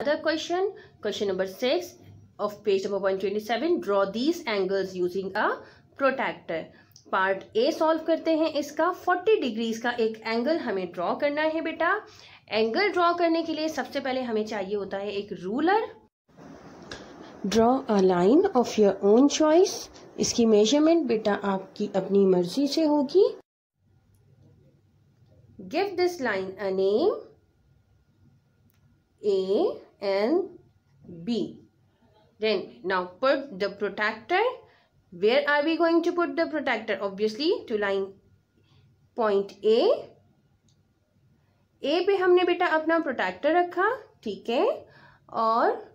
Other question, question number 6 of page number 127. Draw these angles using a protractor. Part A solve करते हैं इसका। 40 degrees का एक angle हमें ड्रॉ करना है बेटा। एंगल ड्रॉ करने के लिए सबसे पहले हमें चाहिए होता है एक ruler draw a line of your own choice इसकी मेज़रमेंट बेटा आपकी अपनी मर्ज़ी से होगी। Give this line a name A and B then, now put the protractor where are we going to put the protractor obviously, to line point a. A पे हमने बेटा अपना प्रोटेक्टर रखा, ठीक है? और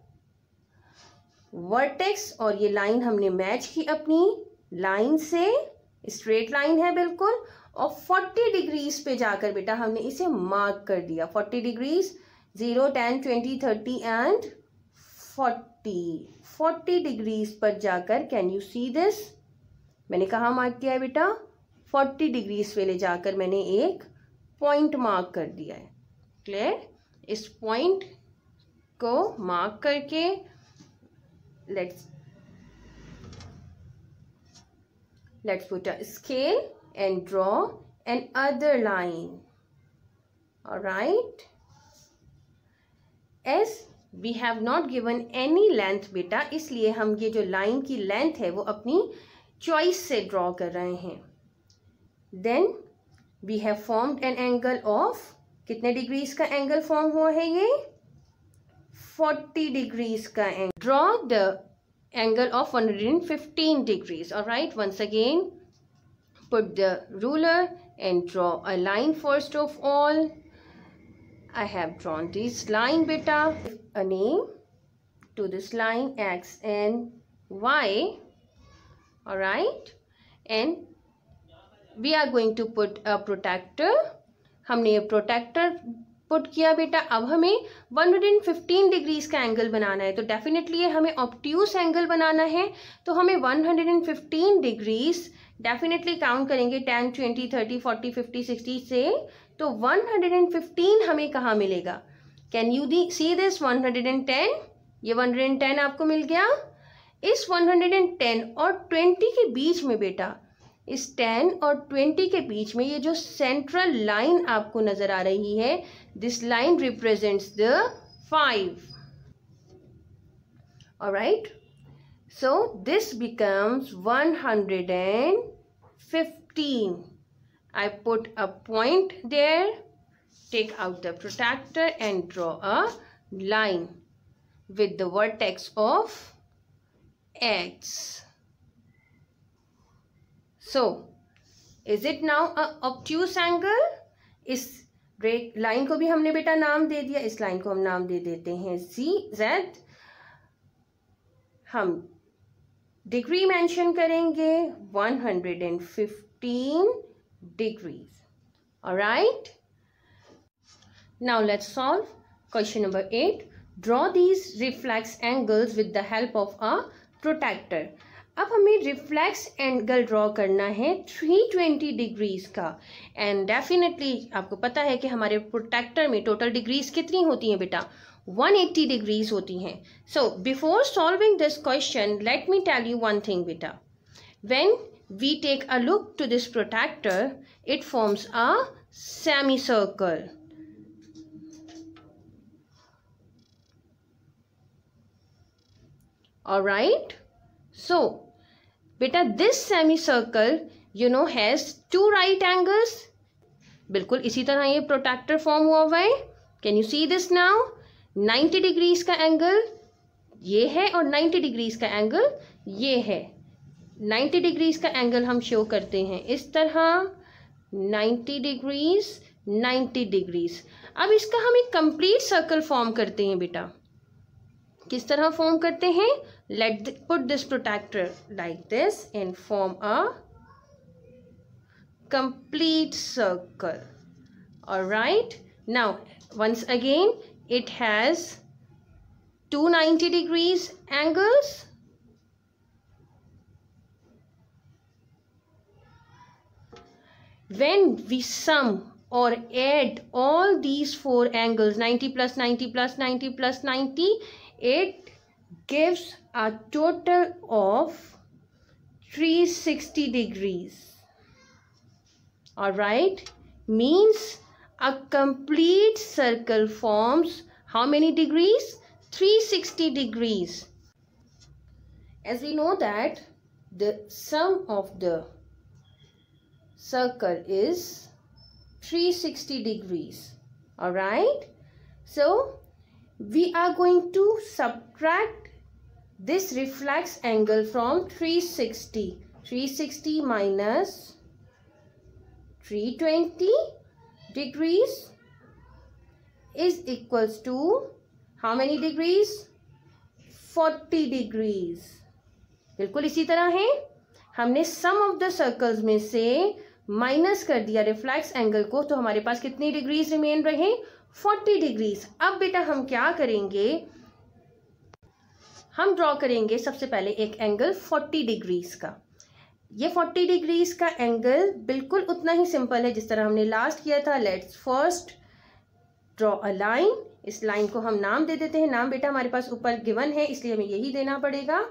वर्टेक्स और ये लाइन हमने मैच की अपनी लाइन से। स्ट्रेट लाइन है बिल्कुल। और 40 डिग्रीज पे जाकर बेटा हमने इसे मार्क कर दिया। 40 degrees zero ten twenty thirty and forty forty degrees पर जाकर कैन यू सी दिस मैंने कहा मार्क किया है बेटा? फोर्टी डिग्रीज पे ले जाकर मैंने एक पॉइंट मार्क कर दिया है। क्लियर इस पॉइंट को मार्क करके let's let's put a scale and draw another line right as we have not given any length बेटा। इसलिए हम ये जो लाइन की लेंथ है, वो अपनी चॉइस से ड्रॉ कर रहे हैं। Then we have formed an angle of कितने डिग्रीज का एंगल फॉर्म हुआ है ये? 40 डिग्रीज का angle draw the angle of 115 degrees और right once again put the ruler and draw a line first of all I have drawn this line beta a name to this line x and y alright and we are going to put a protector हमने ये protector put किया बेटा अब हमें 115 degrees का angle बनाना है तो definitely हमें ऑप्ट्यूस एंगल बनाना है तो हमें 115 डिग्रीज डेफिनेटली काउंट करेंगे 10, 20, 30, 40, 50, 60 से तो 115 हमें कहाँ मिलेगा? Can you the see this 110 ये 110 आपको मिल गया। इस 110 और 20 के बीच में बेटा, इस 10 और 20 के बीच में ये जो सेंट्रल लाइन आपको नज़र आ रही है this line represents the five और right so this becomes 115 I put a point there, take out the protractor and draw a line with the vertex of x. So, is it now a obtuse angle? इस line को भी हमने बेटा नाम दे दिया इस line को हम नाम दे देते हैं जी जेड हम डिग्री मेंशन करेंगे 115 degrees. Alright. Now, let's solve question number 8. Draw these reflex angles with the help of a protractor. अब हमें रिफ्लेक्स एंगल ड्रॉ करना है 320 डिग्रीज का एंड डेफिनेटली आपको पता है कि हमारे प्रोटेक्टर में टोटल डिग्रीज कितनी होती हैं बेटा 180 डिग्रीज होती हैं so before solving this question let me tell you one thing बेटा when we take a look to this protractor, it forms a semicircle. Alright. So, beta this semicircle, you know, has two right angles. बिल्कुल इसी तरह ये protector form हुआ हुआ है can you see this now 90 degrees का angle ये है और 90 डिग्रीज का एंगल ये है 90 डिग्रीज का एंगल हम शो करते हैं। इस तरह 90 डिग्रीज 90 डिग्रीज। अब इसका हम एक कंप्लीट सर्कल फॉर्म करते हैं बेटा। किस तरह फॉर्म करते हैं? Let put this protractor like this and form a complete circle और right now once again it has 290 degrees angles when we sum or add all these four angles 90 plus 90 plus 90 plus 90 it gives a total of 360 degrees. All right means a complete circle forms how many degrees? 360 degrees. As we know that the sum of the circle is 360 degrees all right so we are going to subtract this reflex angle from 360 360 minus 320 degrees is equals to how many degrees 40 degrees बिल्कुल इसी तरह है हमने सम of the circles में से minus कर दिया reflex angle को तो हमारे पास कितनी डिग्रीज रिमेन रहे? फोर्टी डिग्रीज अब बेटा हम क्या करेंगे? हम ड्रॉ करेंगे सबसे पहले एक एंगल फोर्टी डिग्रीज का। ये फोर्टी डिग्रीज का एंगल बिल्कुल उतना ही सिंपल है जिस तरह हमने लास्ट किया था। Let's first draw a line इस लाइन को हम नाम दे देते हैं। नाम बेटा हमारे पास ऊपर गिवन है, इसलिए हमें यही देना पड़ेगा।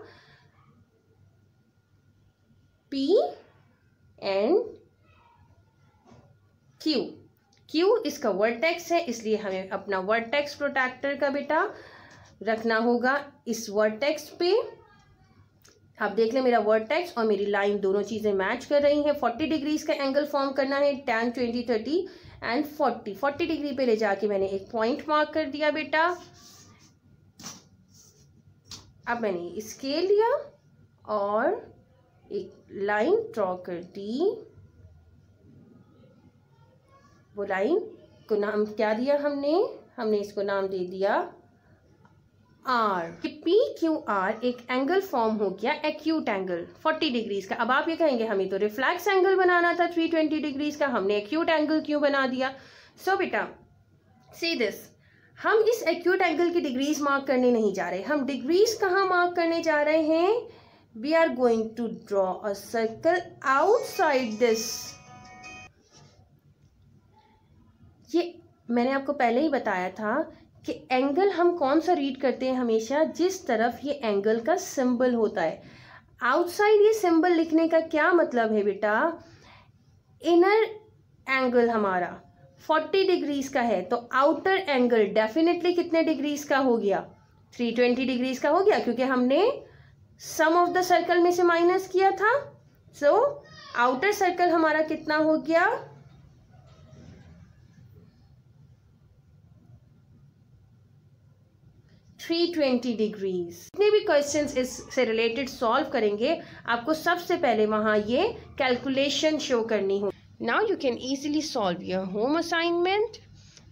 P and Q. क्यू इसका वर्टेक्स है, इसलिए हमें अपना वर्टेक्स प्रोटेक्टर का बेटा रखना होगा। इस वर्टेक्स पे आप देख लें, मेरा वर्टेक्स और मेरी लाइन दोनों चीज़ें मैच कर रही हैं। फोर्टी डिग्रीज का एंगल फॉर्म करना है ten twenty thirty and forty forty degree पे ले जाके मैंने एक पॉइंट मार्क कर दिया बेटा। अब मैंने स्केल लिया और एक लाइन ड्रॉ कर दी। वो लाइन को नाम क्या दिया हमने? हमने इसको नाम दे दिया आर कि पी क्यू आर एक एंगल फॉर्म हो गया एक्यूट एंगल 40 डिग्रीज का। अब आप ये कहेंगे, हमें तो रिफ्लैक्स एंगल बनाना था 320 डिग्रीज का। हमने एक्यूट एंगल क्यों बना दिया? सो बेटा सी दिस हम इस एक्यूट एंगल की डिग्रीज मार्क करने नहीं जा रहे। हम डिग्रीज कहाँ मार्क करने जा रहे हैं? We are going to draw a circle outside this ये मैंने आपको पहले ही बताया था कि एंगल हम कौन सा रीड करते हैं हमेशा? जिस तरफ़ ये एंगल का सिंबल होता है। आउटसाइड ये सिंबल लिखने का क्या मतलब है बेटा? इनर एंगल हमारा 40 डिग्रीज का है तो आउटर एंगल डेफिनेटली कितने डिग्रीज का हो गया? 320 डिग्रीज का हो गया, क्योंकि हमने सम ऑफ़ द सर्कल में से माइनस किया था। सो आउटर सर्कल हमारा कितना हो गया? 320 डिग्रीज जितने भी क्वेश्चन इससे रिलेटेड सॉल्व करेंगे, आपको सबसे पहले वहाँ ये कैलकुलेशन शो करनी हो। Now you can easily solve your home assignment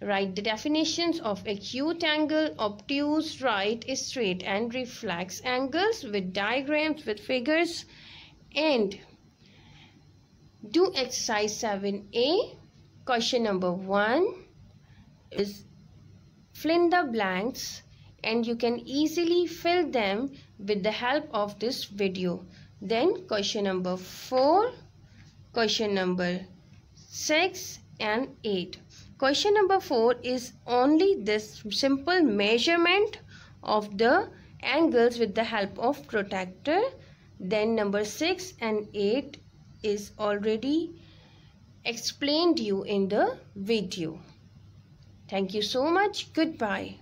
write the definition of acute angle obtuse right straight and reflex angles with diagrams with figures and do exercise seven A question number one is fill in the blanks and you can easily fill them with the help of this video. Then question number 4, question number 6 and 8. Question number 4 is only this simple measurement of the angles with the help of protractor. Then number 6 and 8 is already explained you in the video. Thank you so much. Goodbye.